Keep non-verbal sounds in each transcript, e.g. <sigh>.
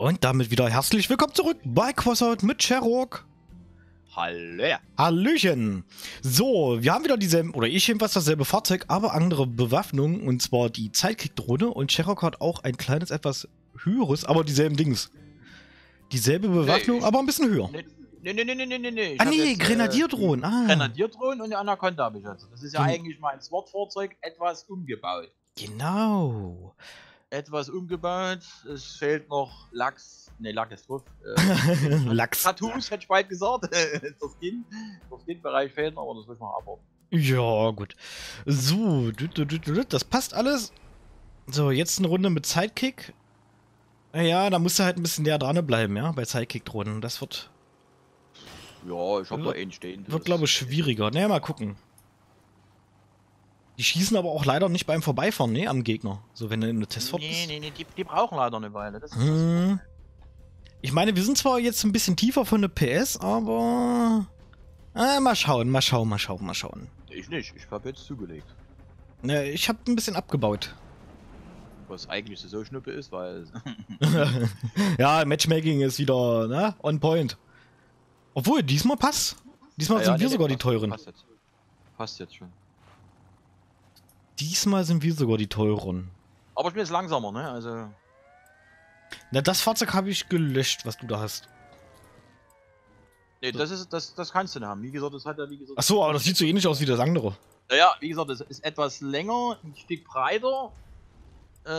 Und damit wieder herzlich willkommen zurück bei Crossout mit Sherrock. Hallo. Hallöchen. So, wir haben wieder dieselben, oder ich jedenfalls dasselbe Fahrzeug, aber andere Bewaffnung. Und zwar die Zeitkick-Drohne. Und Sherrock hat auch ein kleines, etwas höheres, aber dieselben Dings. Dieselbe Bewaffnung, ich- aber ein bisschen höher. Nee, nee, nee, nee, nee, nee, nee. Ich ah nee, jetzt, äh, Grenadierdrohnen. Ah, Grenadierdrohnen und eine Anaconda habe ich jetzt. Das ist ja Gen- eigentlich mein Sportfahrzeug etwas umgebaut. genau. Etwas umgebaut. Es fehlt noch Lachs. Ne, Lack ist drauf. Äh, <laughs> Lachs. Tattoos, hätte ich bald gesagt. <laughs> der Skin. Der Skin-Bereich fehlt noch, aber das muss ich noch abwarten. Ja, gut. So, das passt alles. So, jetzt eine Runde mit Sidekick. Ja, da musst du halt ein bisschen näher dran bleiben, ja, bei Sidekick-Drohnen. Das wird, Ja, ich habe da einen stehen. wird glaube ich, schwieriger. Naja, mal gucken. Die schießen aber auch leider nicht beim Vorbeifahren, ne, am Gegner. So, wenn du in eine Testfahrt Nee, bist. nee, nee, die, die brauchen leider eine Weile. Das ist Hm. Ich meine, wir sind zwar jetzt ein bisschen tiefer von der PS, aber... Ah, mal schauen, mal schauen, mal schauen, mal schauen. Ich nicht, ich habe jetzt zugelegt. Ne, ich habe ein bisschen abgebaut. Was eigentlich so schnuppe ist, weil. <laughs> ja, Matchmaking ist wieder ne, on point. Obwohl, diesmal passt. Diesmal Ja, sind ja, wir nee, sogar nee, die teuren. Passt jetzt. Passt jetzt schon. Diesmal sind wir sogar die teuren. Aber ich bin jetzt langsamer, ne? Also. Na, das Fahrzeug habe ich gelöscht, was du da hast. Nee, das ist, das, das kannst du nicht haben. Wie gesagt, das hat ja, wie gesagt. Ach so, aber das sieht so ähnlich aus wie das andere. Naja, wie gesagt, das ist etwas länger, ein Stück breiter. Äh,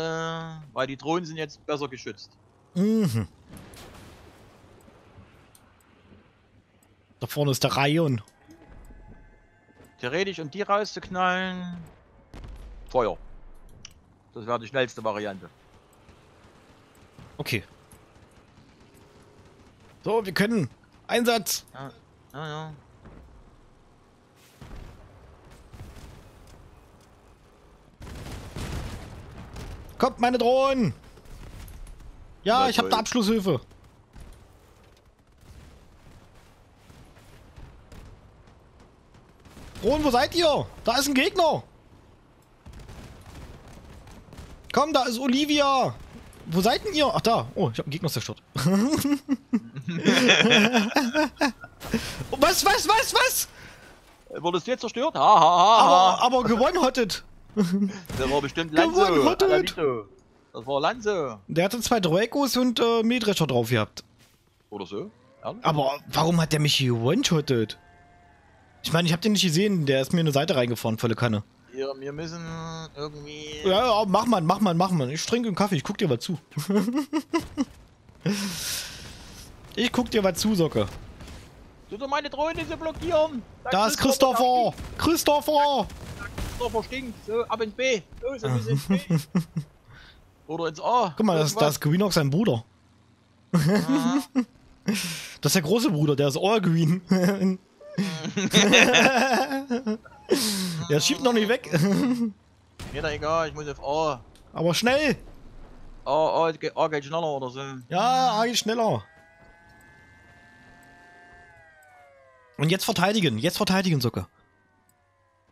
weil die Drohnen sind jetzt besser geschützt. Mhm. Da vorne ist der Rayon. Theoretisch, um die rauszuknallen. Feuer. Das wäre die schnellste Variante. Okay. So, wir können. Einsatz. Ja, ja. Kommt, meine Drohnen. Ja, Na ich habe da Abschlusshilfe. Drohnen, wo seid ihr? Da ist ein Gegner. Komm, da ist Olivia. Wo seid denn ihr? Ach, da. Oh, ich habe einen Gegner zerstört. Oh, <laughs> was, was, was, was? Wurdest du jetzt zerstört? Ha, ha, ha, Aber, ha. aber gewonnen hattet. <laughs> Der war bestimmt Gewonnen, Lanzo. Hotted. Alalito. Das war Lanzo. Der hatte zwei Dracos und äh, Mähdrescher drauf gehabt. Oder so? Ehrlich? Aber warum hat der mich hier one-shottet? Ich meine, ich habe den nicht gesehen. Der ist mir in eine Seite reingefahren, volle Kanne. Wir, wir müssen irgendwie. Ja, ja, mach mal, mach mal, mach mal. Ich trinke einen Kaffee, ich guck dir was zu. <laughs> ich guck dir was zu, Socke. Du doch meine Drohne zu blockieren! Da ist Christopher! Christopher! Christopher stinkt! So, ab ins B! Los, müssen ins B! Oder ins A! Guck mal, das, das ist Green auch sein Bruder. Aha. <laughs> Das ist der große Bruder, der ist All Green. <laughs> <laughs> der schiebt noch nicht weg. <laughs> Mir da egal, ich muss auf A. Aber schnell! A, A, geht- A geht schneller oder so. Ja, eigentlich schneller. Und jetzt verteidigen, jetzt verteidigen, Socke.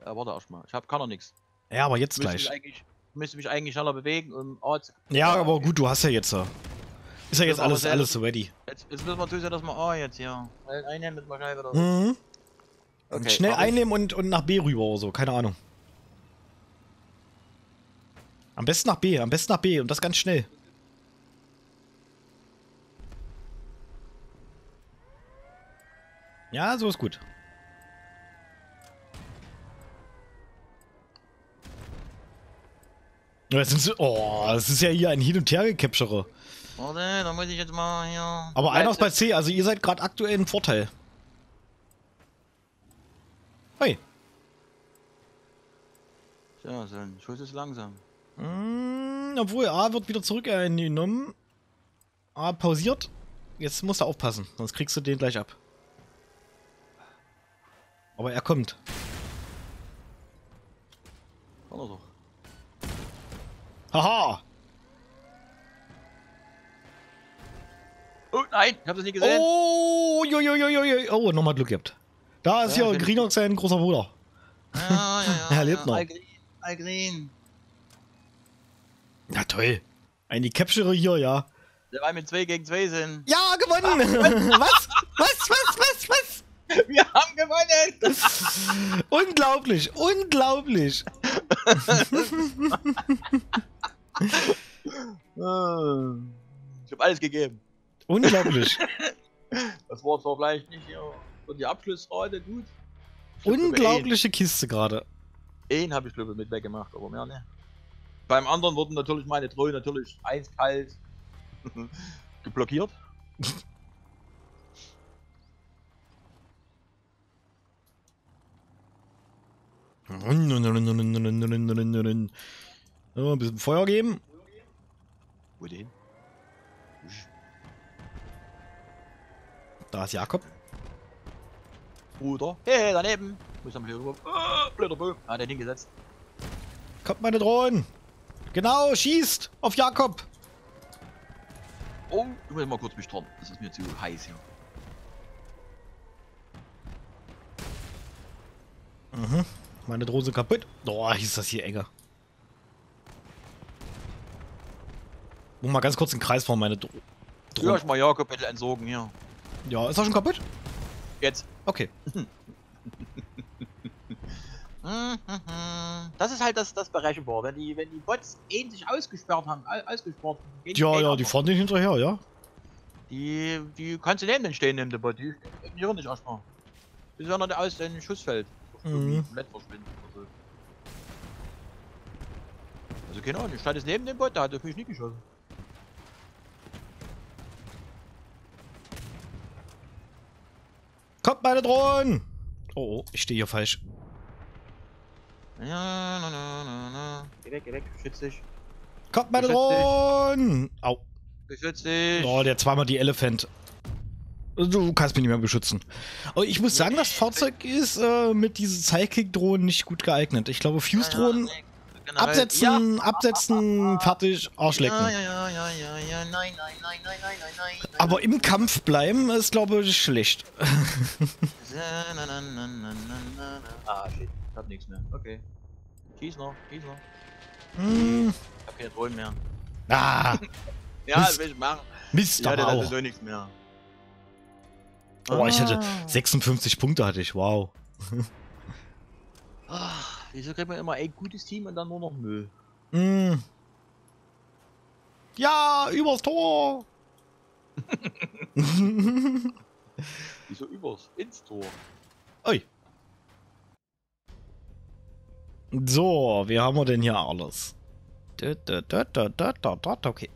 Ja, warte erstmal. Ich hab kann noch nichts. Ja, aber jetzt Müsste gleich. eigentlich, müsste mich eigentlich schneller bewegen, um A zu. Ja, aber gut, du hast ja jetzt. äh, Ist ja jetzt alles, alles ready. Jetzt, jetzt müssen wir zusehen, dass wir A jetzt hier. Ein- Einnehmen mit mal schnell wieder. Mhm. Okay, Schnell einnehmen und, und nach B rüber oder so, keine Ahnung. Am besten nach B, am besten nach B und das ganz schnell. Ja, so ist gut. Das ist, oh, das ist ja hier ein Hin- und Her-Capture. Warte, da muss ich jetzt mal hier. Aber einer ist bei C, also ihr seid gerade aktuell im Vorteil. Hey. Ja, so ein Schuss ist langsam. Mm, obwohl, A wird wieder zurück eingenommen. A pausiert. Jetzt musst du aufpassen, sonst kriegst du den gleich ab. Aber er kommt. Kann er doch. Haha! Oh nein, ich hab das nicht gesehen. Oh, jo, jo, jo, jo, jo. oh, nochmal Glück gehabt. Da ist Ja, hier Greenox sein großer Bruder. Ja, ja, ja. <laughs> Er lebt noch. Algreen, Algreen. Na toll. Eine Capture hier, ja. Der weil wir 2 gegen 2 sind. Ja, gewonnen! <laughs> was? Was? Was? Was? Was? Wir haben gewonnen! <laughs> unglaublich, unglaublich. ich habe alles gegeben. Unglaublich. Das war zwar vielleicht nicht hier für die Abschlussrate gut. Unglaubliche Kiste gerade. Einen habe ich glaube ich mit weggemacht, aber mehr ne. Beim anderen wurden natürlich meine Drohnen natürlich eiskalt <laughs> geblockiert. So, ein bisschen Feuer geben. Wo den? Da ist Jakob. Bruder. Hey, daneben. Muss am Höhe. Oh, blöder Bo. Ah, den hingesetzt. Kommt meine Drohnen. Genau, schießt auf Jakob. Oh, ich muss mal kurz mich dran. Das ist mir zu heiß hier. Mhm. Meine Drohnen sind kaputt. Boah, ist das hier enger. Muss mal ganz kurz den Kreis fahren, meine Dro Ja, Drohnen. ich mal Jakob bisschen entsorgen hier. Ja, ist er schon kaputt? Jetzt. Okay. <laughs> Das ist halt das, das Berechenbar. Wenn die, wenn die Bots ähnlich ausgesperrt haben, au- ausgesperrt Ja, ja, die fahren nicht hinterher, ja. Die, die kannst du neben den stehen, neben der Bot. Die ignorieren dich erstmal. Bis wenn er aus dem Schussfeld irgendwie Mhm. komplett verschwindet oder so. Also keine Ahnung, ich stand jetzt neben dem Bot, der hat auf mich nicht geschossen. Kommt meine Drohnen! Oh, oh, ich stehe hier falsch. Ja, na, na, na, na. Geh weg, geh weg, schütz dich. Kommt meine. Drohnen! Au. Beschütz dich. Oh, der zweimal die Elephant. Du kannst mich nicht mehr beschützen. Aber ich muss sagen, das Fahrzeug ist äh, mit diesen Sidekick-Drohnen nicht gut geeignet. Ich glaube, Fuse-Drohnen Ja, ja, generell- absetzen, absetzen, fertig, Arschlecken. Ja, ja, ja, ja, ja, ja, nein, nein, nein, nein, nein, nein, nein. Aber im Kampf bleiben ist, glaube ich, schlecht. <laughs> Ah, shit. Ich hab nichts mehr. Okay. Schieß noch, schieß noch. Hm. Ich hab keine Drohnen mehr. Ah, <laughs> Ja, Mist. das will ich machen. Mist Ich hatte aber da auch. sowieso nichts mehr. Oh, ich hatte Ah. 56 Punkte hatte ich, wow. <laughs> Wieso kriegt man immer ein gutes Team und dann nur noch Müll? Hm. Ja, übers Tor. <laughs> Wieso übers ins Tor? Ui. So, wie haben wir denn hier alles? Okay.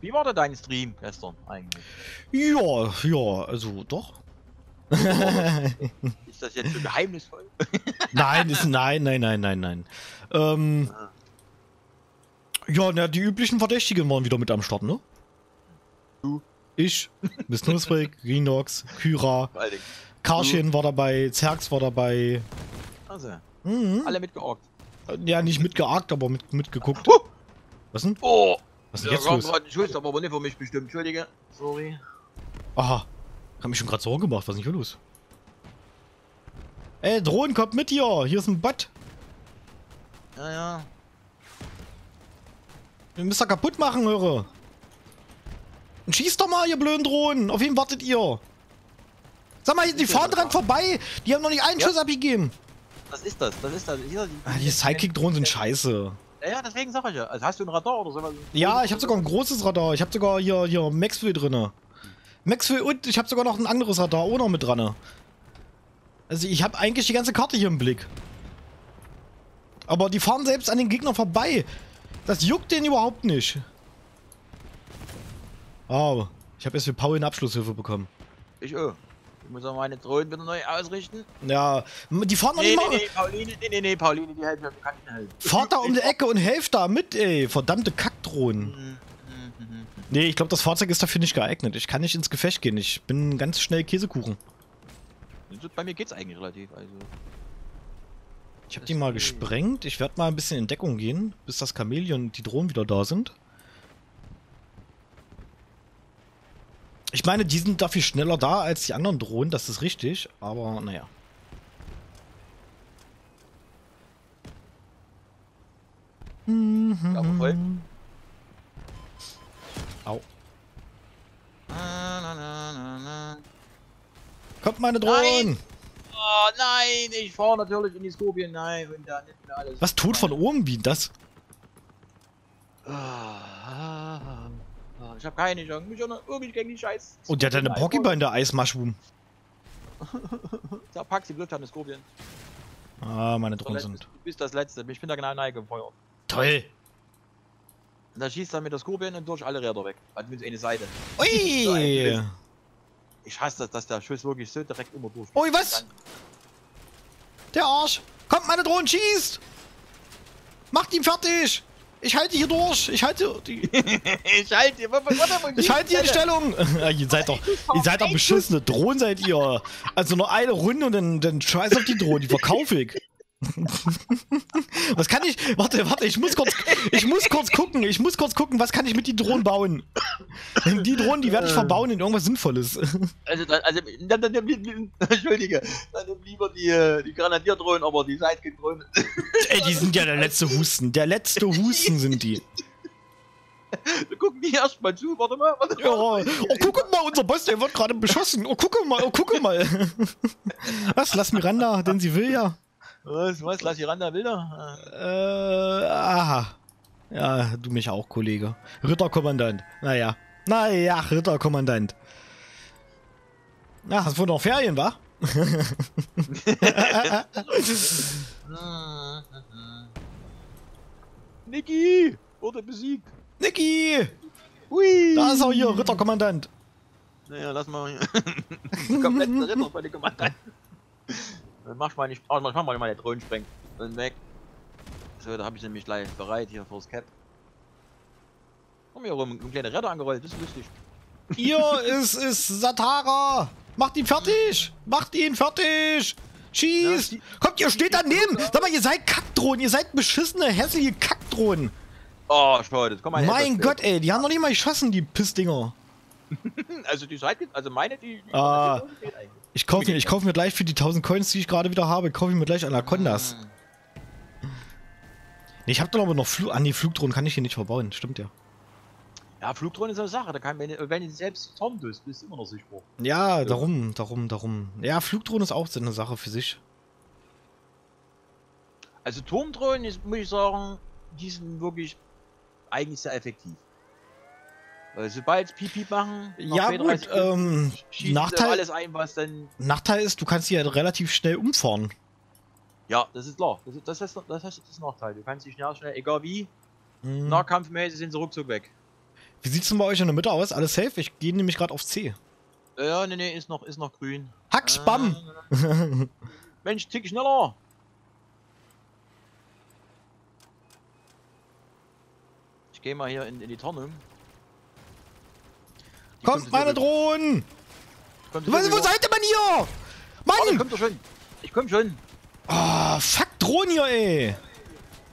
Wie war denn dein Stream gestern eigentlich? Ja, ja, also doch. <laughs> Ist das jetzt so geheimnisvoll? <laughs> nein, ist, nein, nein, nein, nein, nein. Ähm, Ah. ja, na, die üblichen Verdächtigen waren wieder mit am Start, ne? Du. Ich, Miss Nussbrick, Greenox, <laughs> Kyra. Karschen war dabei, Zerx war dabei. Also, Mhm. alle mitgeorgt. Ja, nicht mitgeargt, aber mit, mitgeguckt. Huh! Was denn? Oh! Was ist denn jetzt kam los? ein Schuss, aber nicht für mich bestimmt. Entschuldige. Sorry. Aha. Hab mich schon gerade Sorgen gemacht. Was ist denn hier los? Ey, Drohnen, kommt mit hier. Hier ist ein Bot. Ja, ja. Wir müssen da kaputt machen, höre. Und schießt doch mal, ihr blöden Drohnen. Auf wen wartet ihr? Sag mal, die fahren dran vorbei. Die haben noch nicht einen Ja. Schuss abgegeben. Was ist das? Das ist das. Hier, die, Ah, die Sidekick-Drohnen sind scheiße. Ja, ja, deswegen sag ich ja. Also hast du ein Radar oder sowas? Ja, ich habe sogar ein großes Radar. Ich habe sogar hier, hier Maxwell drinne. Maxwell und ich habe sogar noch ein anderes Radar auch noch mit dran. Also ich habe eigentlich die ganze Karte hier im Blick. Aber die fahren selbst an den Gegner vorbei. Das juckt den überhaupt nicht. Oh, ich habe erst für Paul eine Abschlusshilfe bekommen. Ich oh. Ich muss auch meine Drohnen wieder neu ausrichten. Ja, die fahren Nee, nicht nee, mal. nee, Pauline, nee, nee, nee, Pauline, die hält mir, kann ich nicht halten. Fahrt da um die Ecke und helft da mit, ey. Verdammte Kackdrohnen. Mhm, mhm, mhm. Nee, ich glaube, das Fahrzeug ist dafür nicht geeignet. Ich kann nicht ins Gefecht gehen. Ich bin ganz schnell Käsekuchen. Also Bei mir geht's eigentlich relativ, also. Ich habe die mal gesprengt. Ich werde mal ein bisschen in Deckung gehen, bis das Chamäleon und die Drohnen wieder da sind. Ich meine, die sind dafür schneller da als die anderen Drohnen, das ist richtig, aber naja. Aber voll. Au. Kommt meine Drohnen! Oh nein, ich fahre natürlich in die Skorpion. Nein, und da nicht mehr alles. Was, tot von oben? Wie das? Ah, Ich habe keine Chance. Mich auch wirklich gegen die Scheiß. Und der hat eine Pokéball der Eismushroom. <laughs> Da pack sie blöd an den Skorpion. Ah, meine Du Drohnen sind. bist das letzte. Ich bin da genau neigefeuert. Toll! Und da schießt er mit der Skorpion und durch alle Räder weg. Hat mit eine Seite. Ui! <laughs> Ich hasse das, dass der Schuss wirklich so direkt immer durch. Ui, was? Der Arsch! Kommt, meine Drohnen, schießt! Macht ihn fertig! Ich halte hier durch! Ich halte die, ich halte, warte, ich halte hier die Stellung! <laughs> Ihr seid doch, ihr seid doch beschissene Drohnen seid ihr! Also nur eine Runde und dann, dann scheiß auf die Drohnen, die verkaufe ich! <laughs> was kann ich. Warte, warte, ich muss kurz. Ich muss kurz gucken. Ich muss kurz gucken, was kann ich mit den Drohnen bauen. Die Drohnen, die werde ich verbauen in irgendwas Sinnvolles. <laughs> Also, dann, also, dann, dann, dann, Entschuldige, dann nimm lieber die, äh, die Grenadierdrohnen, aber die Sidekick-Drohnen. <laughs> Ey, die sind ja der letzte Husten. Der letzte Husten sind die. Gucken die erstmal zu, warte mal. Warte Ja. mal. Oh, guck mal, unser Boss, der wird gerade beschossen. Oh, guck mal, oh, guck mal. Was? Lass Miranda, denn sie will ja. Was, was, lass die Randa Bilder? Äh, aha. Ja, du mich auch, Kollege. Ritterkommandant. Naja. Naja, Ritterkommandant. Ja, hast wohl noch Ferien, wa? <laughs> Niki! Wurde besiegt. Niki! Hui! Da ist er hier, Ritterkommandant. Naja, lass mal hier. <laughs> Komplett Ritter bei den Kommandanten. Mach mal nicht. Oh, mach mal meine Drohnen sprengen. Und weg. So, da habe ich nämlich gleich bereit hier fürs Cap. Komm hier rum, ein kleiner Retter angerollt, das ist lustig. Hier <laughs> ist, ist Satara. Macht ihn fertig. Macht ihn fertig. Schießt. Ja, Kommt, ihr steht daneben. Sag mal, ihr seid Kackdrohnen. Ihr seid beschissene, hässliche Kackdrohnen. Oh, schade, das kommt mal Mein Gott, ey. Die haben noch nicht mal geschossen, die Pissdinger. <laughs> Also die Seite, also meine, die. die Ah. Die. Ich kaufe mir, ich mir gleich für die 1000 Coins, die ich gerade wieder habe, kaufe ich mir gleich Anacondas. Nee, ich habe doch aber noch Flug. Ah, nee, Flugdrohnen kann ich hier nicht verbauen. Stimmt ja. Ja, Flugdrohne ist eine Sache, da kann, wenn, du- wenn du selbst Tom tust, bist du immer noch sicher. Ja, darum, darum, darum. Ja, Flugdrohnen ist auch so eine Sache für sich. Also Turmdrohnen, ist, muss ich sagen, die sind wirklich eigentlich sehr effektiv. Weil sobald Piep Piep machen, Ja, 32 gut. Ähm, sie Nachteil, alles ein, was dann. Nachteil ist, du kannst die ja relativ schnell umfahren. Ja, das ist klar. Das ist das, ist, das, ist das Nachteil. Du kannst dich schnell, schnell, egal wie, Hm. nahkampfmäßig sind sie ruckzuck weg. Wie sieht's denn bei euch in der Mitte aus? Alles safe? Ich gehe nämlich gerade auf C. Ja, nee, nee, ist noch, ist noch grün. Hack, Spam! Äh, Mensch, tick schneller! Ich gehe mal hier in, in die Tonne. Kommt, meine. Drohnen! Kommt Was, wo seid ihr, Mann, hier? Mann! kommt doch schon. Ich komm schon. Ah, fuck Drohnen hier, ey!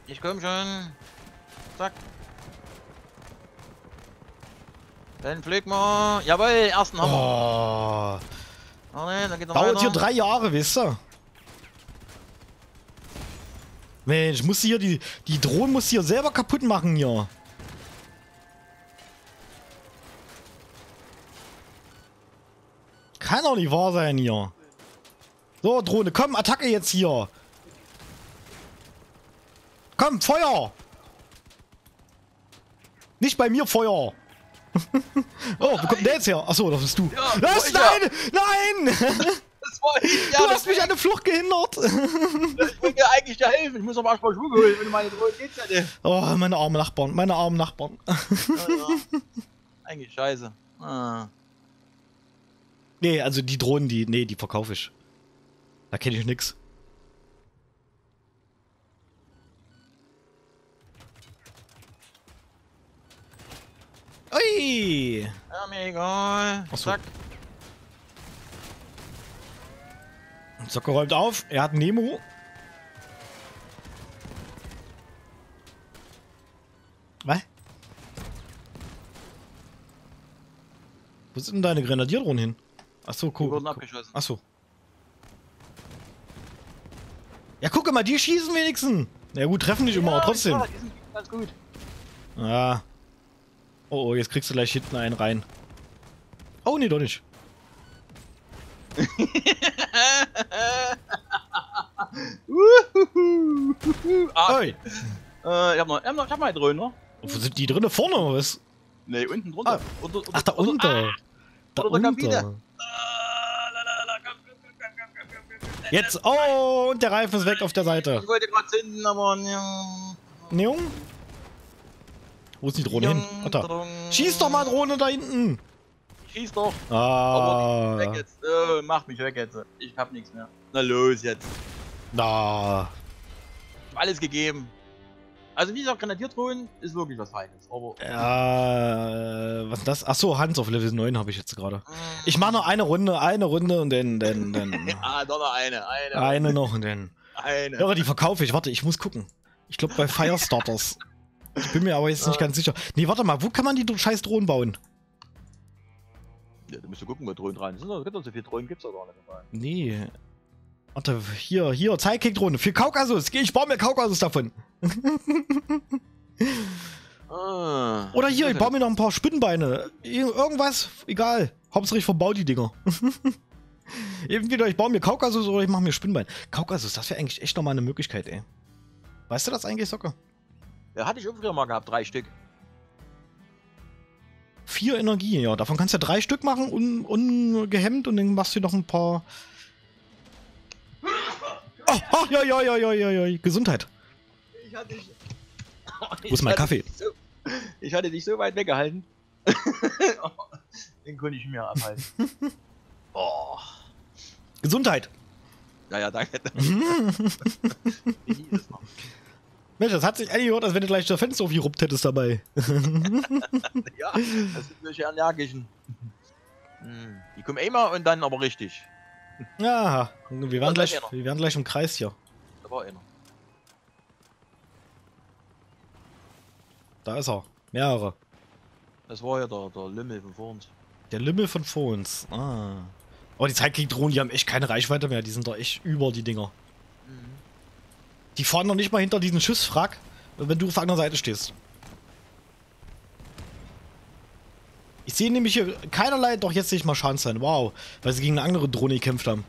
Ich komm schon. Zack. Dann flieg mal. Jawohl, ersten Hammer. Oh, Warte, dann geht er dauert weiter. hier drei Jahre, wisst ihr? Mensch, muss hier die, die Drohnen muss hier selber kaputt machen hier. Doch nicht wahr sein hier. So, Drohne, komm, Attacke jetzt hier. Komm, Feuer! Nicht bei mir Feuer! <laughs> oh, wo kommt der jetzt her? Achso, das bist du. Ja, ja. Nein! Nein! Das war ich, <laughs> ja, du das hast mich an der Flucht gehindert! Ich will dir eigentlich da helfen. Ich muss aber erstmal Schuhe holen, wenn du meine Drohne geht's ja nicht. Oh, meine armen Nachbarn, meine armen Nachbarn. Ja. <laughs> Eigentlich scheiße. Ah. Nee, also die Drohnen, die, nee, die verkaufe ich. Da kenne ich nix. Ui! Ja, mir egal. Ach so. Zack. Socke räumt auf, er hat Nemo. Was? Wo sind denn deine Grenadierdrohnen hin? Achso, Die wurden cool. abgeschossen. Achso. Ja, guck mal, die schießen wenigstens. Ja gut, treffen nicht immer, aber trotzdem. Ja, die sind ganz gut. Ja. Oh, oh, jetzt kriegst du gleich hinten einen rein. Oh, nee, doch nicht. <laughs> ah, Oi. äh, ich hab noch, ich hab noch, ich hab mal eine Drohne, ne? Wo sind die drinnen? Vorne oder was? Ne, unten drunter. Ah. Unter, unter, Ach, da unter- unter. Da unter Jetzt, oh, und der Reifen ist weg auf der Seite. Ich wollte gerade zünden, aber. Neung? Wo ist die Drohne hin? Da. Schieß doch mal Drohne da hinten. Schieß doch. Ah. Weg jetzt. Äh, mach mich weg jetzt. Ich hab nichts mehr. Na los jetzt. Na. Ich hab alles gegeben. Also wie gesagt, Grenadierdrohnen ist wirklich was Feines. Aber Ja, was ist das? Achso, Hans auf Level 9 habe ich jetzt gerade. Mm. Ich mache noch eine Runde, eine Runde und dann, dann, dann. <laughs> Ah, doch noch eine. Eine. eine noch und dann. Eine. Ja, die verkaufe ich. Warte, ich muss gucken. Ich glaube bei Firestarters. Ich bin mir aber jetzt nicht ganz sicher. Nee, warte mal, wo kann man die scheiß Drohnen bauen? Ja, da musst du gucken, wo Drohnen dran sind. Es gibt doch so viele Drohnen, gibt's doch gar nicht dabei. Nee. Warte, hier, hier, Zeitkick-Drohne. Für Kaukasus. Ich baue mir Kaukasus davon. <laughs> Ah. Oder hier, ich baue mir noch ein paar Spinnenbeine. Ir- Irgendwas, egal. Hauptsache ich verbau die Dinger. <laughs> Entweder ich baue mir Kaukasus oder ich mache mir Spinnenbein. Kaukasus, das wäre eigentlich echt nochmal eine Möglichkeit, ey. Weißt du das eigentlich, Socke? Ja, hatte ich früher mal gehabt, drei Stück. Vier Energien, ja. Davon kannst du drei Stück machen, un ungehemmt, und dann machst du noch ein paar. Oh, oh ja, ja, ja, ja. Gesundheit. Ich hatte dich. Wo ist mein Kaffee? So, ich hatte dich so weit weggehalten. Den konnte ich mir abhalten. <laughs> Oh. Gesundheit. Ja, ja, danke. <laughs> Mensch, das hat sich angehört, als wenn du gleich das Fenster aufgeruppt hättest dabei. <laughs> ja, das sind solche allergischen. Hm, Die kommen immer und dann aber richtig. Ja, wir werden, gleich, wir werden gleich im Kreis hier. Da war einer. Da ist er. Mehrere. Das war ja der, der Lümmel von vor uns. Der Lümmel von vor uns. Ah. Aber die Zeitkick-Drohnen, die haben echt keine Reichweite mehr. Die sind da echt über die Dinger. Mhm. Die fahren noch nicht mal hinter diesen Schussfrack, wenn du auf der anderen Seite stehst. Ich sehe nämlich hier keinerlei, doch jetzt sehe ich mal Schaden sein. Wow, weil sie gegen eine andere Drohne gekämpft haben.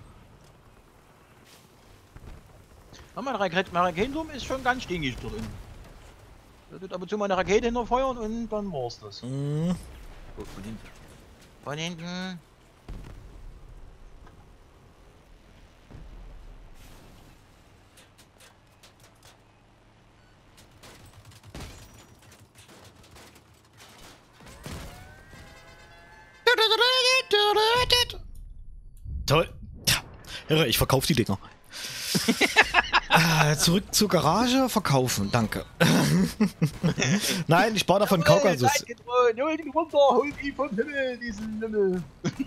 Ja, mein, Raket Raketenturm ist schon ganz stinkig unten. Da tut ab und zu mal eine Rakete hinterfeuern und dann war's das. Mhm. Von hinten. Von hinten. Toll. Irre, ich verkaufe die Dinger. äh, <laughs> zurück zur Garage, verkaufen, danke. <laughs> Nein, ich baue davon Kaukasus. Hol ihn runter, hol ihn vom Himmel, diesen Himmel. <laughs>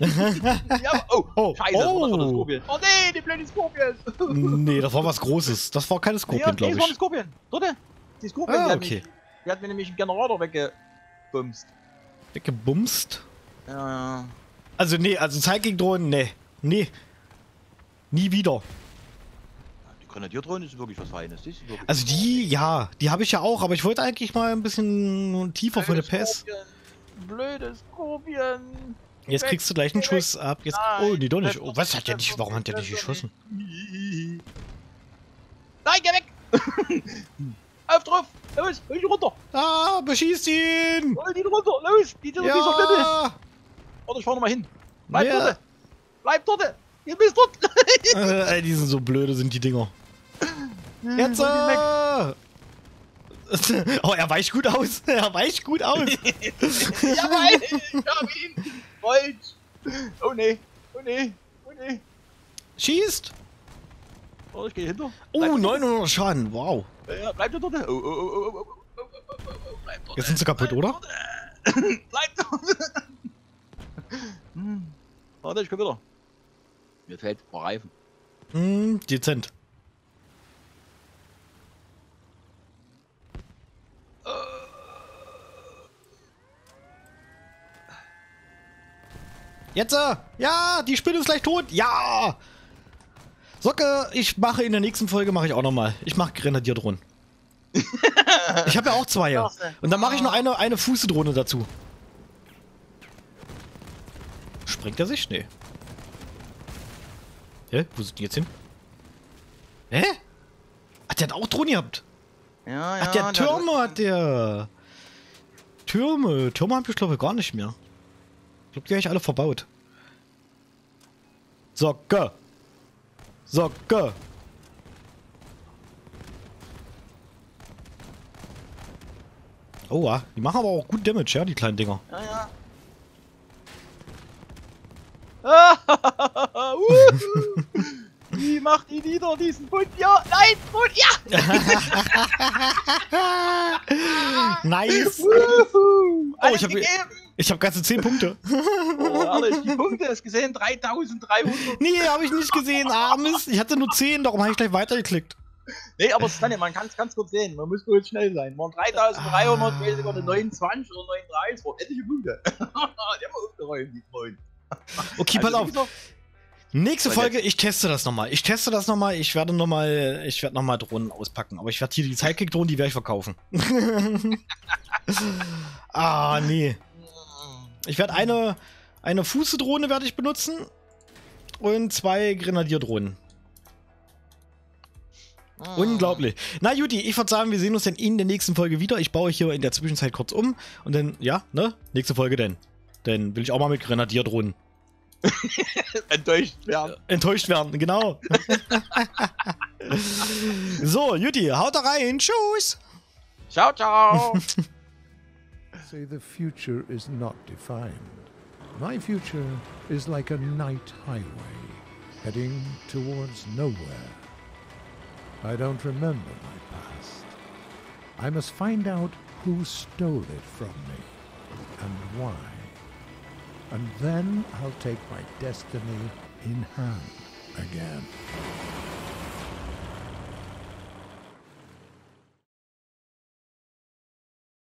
ja, oh, Oh, scheiße, das oh. Skorpion. Oh nee, die blöde Skorpion. Nee, das war was Großes. Das war keine Ja, Skorpion, nee, glaube das war ein ich. Skorpion. Dort, die Skorpion, Ah, die, hat okay. mich, die hat mir nämlich einen Generator weggebumst. Weggebumst. Ja, ja. Also, nee, also Zeitkick-Drohnen, nee. Nee. Nie wieder. Die Grenadierdrohne ist wirklich was Feines. Die ist wirklich Also die, ja, die habe ich ja auch, aber ich wollte eigentlich mal ein bisschen tiefer von der Blödes PS. Blödes Skorpion. Jetzt kriegst du gleich einen Schuss ab. Jetzt, oh, nee, doch nicht. Oh, was hat der nicht? Warum hat der nicht geschossen? Nein, geh weg! <laughs> Auf drauf! Los, hol ihn runter! Ah, beschießt ihn! Hol ihn runter! Los! Die, dieser, dieser Blöde! Warte, ich fahr nochmal hin! Bleib Ja. dort! Bleib dort! Ihr bist dort! Äh, ey, die sind so blöde, sind die Dinger. Jetzt! Äh. Oh, er weicht gut aus. Er weicht gut aus. Jawohl! Ich hab ihn! Falsch! Oh nee! Oh nee! Oh nee! Schießt! Oh, ich geh hinter. Oh, 900 Schaden. Wow. Ja, bleib dort! Oh, oh, oh, oh, oh, oh, oh, oh, oh, oh, bleib dort! Jetzt sind sie kaputt, Bleib oder? dort. Bleib dort! Warte, ich komm wieder. Mir fehlt ein paar Reifen. Hm, dezent. Jetzt! äh, Ja, die Spinne ist gleich tot. Ja! Socke, ich mache in der nächsten Folge mache ich auch noch mal. Ich mache Grenadierdrohnen. <laughs> ich habe ja auch zwei. Ja. Und dann mache ich noch eine, eine Fußdrohne dazu. Springt er sich? Nee. Hä? Wo sind die jetzt hin? Hä? Ach, der hat auch Drohnen gehabt. Ja, ja. Ach, der Türme hat der. Türme. Türme habe ich glaube gar nicht mehr. Ich glaube, die habe ich alle verbaut. Socke. Socke. Oh, ja. die machen aber auch gut Damage, ja, die kleinen Dinger. Ja, ja. Ah. Wie macht ihn nieder, diesen Hund? Ja, nein, Hund, ja! <laughs> nice. Wuhu. Oh, ich hab- habe ganze 10 Punkte. Oh, ehrlich, die Punkte, hast gesehen? 3300. Nee, habe ich nicht gesehen. Ah, Mist. Ich hatte nur 10, darum habe ich gleich weitergeklickt. Nee, aber Stanley, man kann es ganz kurz sehen. Man muss jetzt schnell sein. Waren 3300, Ah. weiß ich oder 29 oder 39, waren etliche Punkte. <laughs> die haben wir aufgeräumt, die Freunde. Okay, Also, pass auf. Nächste Folge, ich teste das nochmal. Ich teste das nochmal. Ich werde nochmal, ich werde nochmal Drohnen auspacken. Aber ich werde hier die Sidekick-Drohnen, die werde ich verkaufen. <laughs> ah, nee. Ich werde eine, eine Fußedrohne werde ich benutzen. Und zwei Grenadierdrohnen. Ah. Unglaublich. Na Juti, ich würde sagen, wir sehen uns dann in der nächsten Folge wieder. Ich baue hier in der Zwischenzeit kurz um. Und dann, ja, ne? Nächste Folge denn. Dann will ich auch mal mit Grenadierdrohnen <laughs> Enttäuscht werden. enttäuscht werden. Genau. <laughs> so, Juti, haut da rein. Tschüss. Ciao, ciao. <laughs> Say the future is not defined. My future is like a night highway heading towards nowhere. I don't remember my past. I must find out who stole it from me and why. And then I'll take my destiny in hand again.